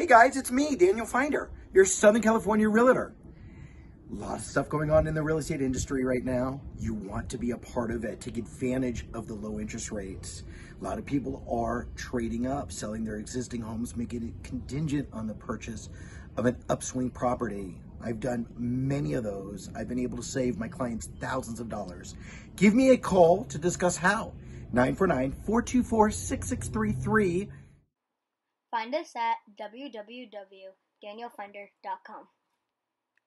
Hey guys, it's me, Daniel Finder, your Southern California realtor. A lot of stuff going on in the real estate industry right now. You want to be a part of it, take advantage of the low interest rates. A lot of people are trading up, selling their existing homes, making it contingent on the purchase of an upswing property. I've done many of those. I've been able to save my clients thousands of dollars. Give me a call to discuss how. 949 424 6633. Find us at www.danielfinder.com.